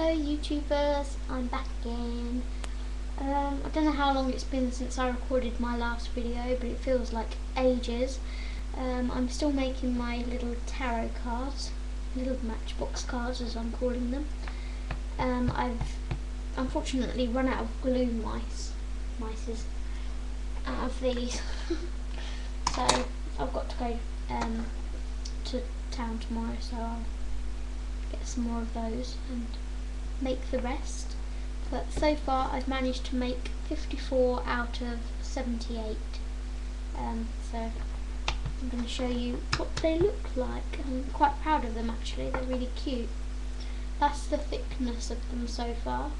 Hello YouTubers, I'm back again. Um, I don't know how long it's been since I recorded my last video, but it feels like ages. Um, I'm still making my little tarot cards, little matchbox cards as I'm calling them. Um, I've unfortunately run out of glue mice, mices, out of these. so I've got to go um, to town tomorrow, so I'll get some more of those and make the rest. But so far I've managed to make 54 out of 78. Um, so I'm going to show you what they look like. I'm quite proud of them actually, they're really cute. That's the thickness of them so far.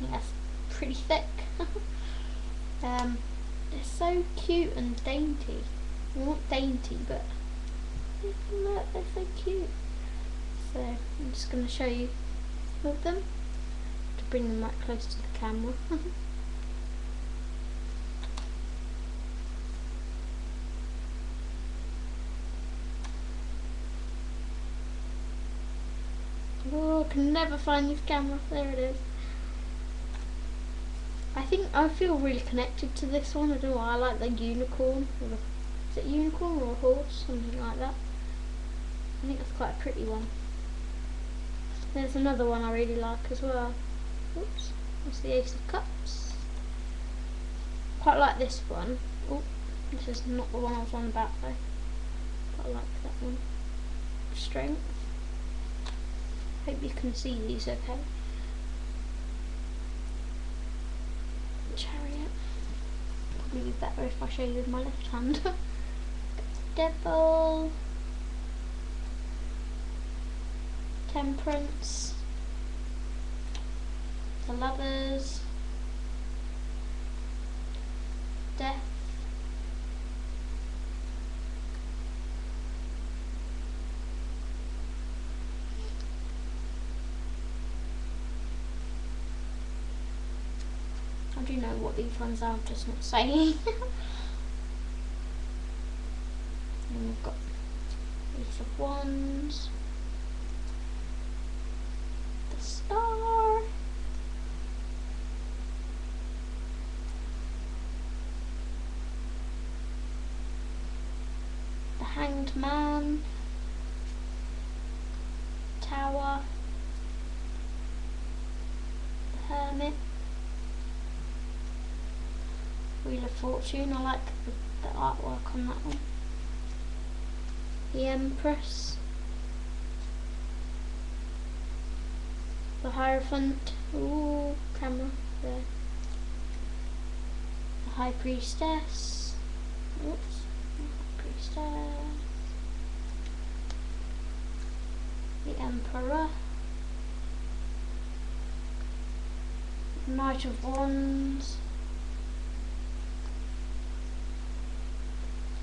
Yes, pretty thick. um, they're so cute and dainty. Not dainty, but look, they're so cute. So I'm just going to show you some of them to bring them right close to the camera. oh, I can never find this camera. There it is. I think I feel really connected to this one. I don't know why. I like the unicorn. Is it unicorn or a horse? Something like that. I think that's quite a pretty one. There's another one I really like as well. Oops, that's the Ace of Cups. Quite like this one. Oh, this is not the one I was on about though. Quite like that one. Strength. Hope you can see these okay. Chariot. Probably be better if I show you with my left hand. Devil. Temperance, The Lovers, Death, I do know what these ones are, I'm just not saying. and we've got Ace of Wands. star. The Hanged Man. Tower. Hermit. Wheel of Fortune, I like the, the artwork on that one. The Empress. the Hierophant, ooh, camera, there. The High Priestess, oops, The Emperor, Knight of Wands,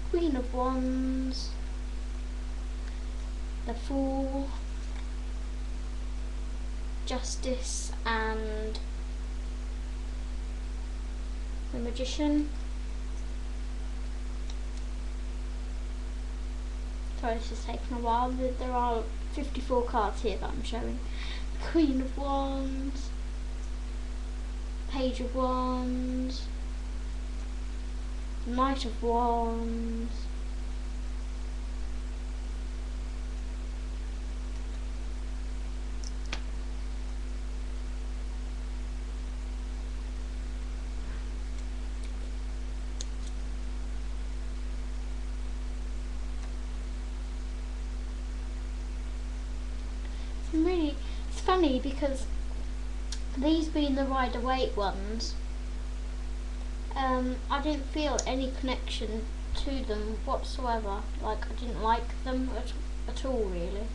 Queen of Wands, the Fool, Justice and the Magician. This is taking a while. There are 54 cards here that I'm showing. Queen of Wands, Page of Wands, Knight of Wands, really, it's funny because these being the Rider Waite ones, um, I didn't feel any connection to them whatsoever. Like I didn't like them at, at all really.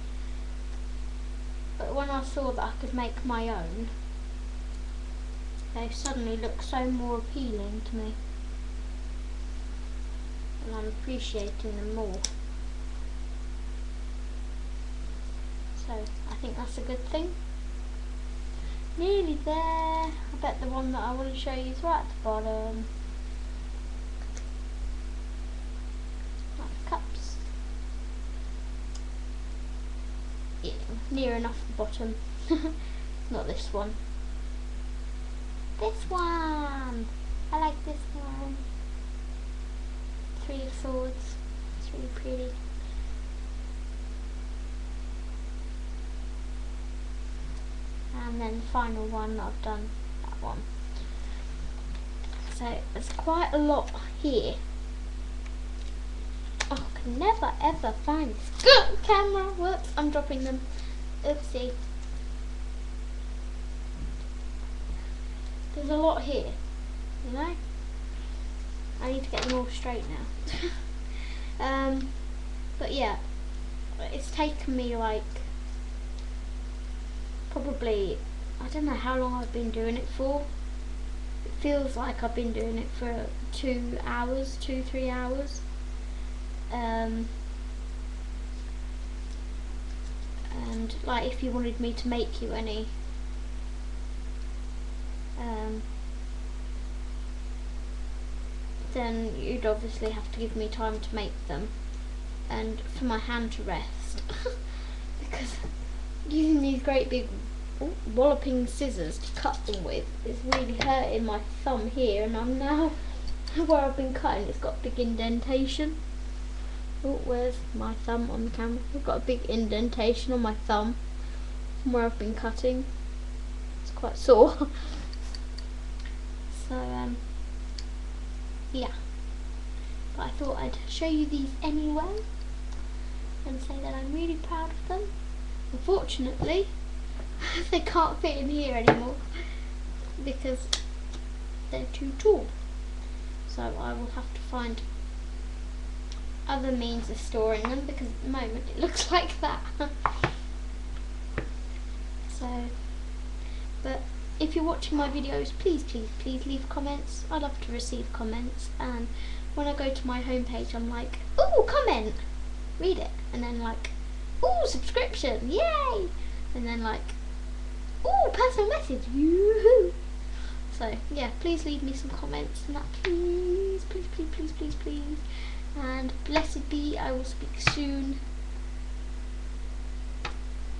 But when I saw that I could make my own, they suddenly look so more appealing to me. And I'm appreciating them more. So I think that's a good thing. Nearly there. I bet the one that I want to show you is right at the bottom. Like cups. yeah, near enough the bottom. Not this one. This one! I like this one. Three swords. It's really pretty. Then the final one I've done that one. So there's quite a lot here. Oh, I can never ever find this good camera. Whoops, I'm dropping them. Oopsie. There's a lot here, you know? I need to get them all straight now. um, but yeah, it's taken me like probably, I don't know how long I've been doing it for. It feels like I've been doing it for two hours, two, three hours. Um, and like if you wanted me to make you any um, then you'd obviously have to give me time to make them and for my hand to rest because using these great big walloping scissors to cut them with. Is really hurting my thumb here and I'm now where I've been cutting it's got big indentation. Oh where's my thumb on the camera? I've got a big indentation on my thumb from where I've been cutting. It's quite sore. So um yeah. But I thought I'd show you these anyway and say that I'm really proud of them. Unfortunately they can't fit in here anymore because they're too tall. So I will have to find other means of storing them because at the moment it looks like that. so, but if you're watching my videos, please, please, please leave comments. I love to receive comments and when I go to my homepage I'm like, ooh, comment, read it, and then like, ooh, subscription, yay, and then like, Oh, personal message. Yoo-hoo. So, yeah, please leave me some comments and that, please, please, please, please, please, please. And blessed be, I will speak soon.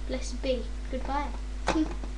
Blessed be. Goodbye.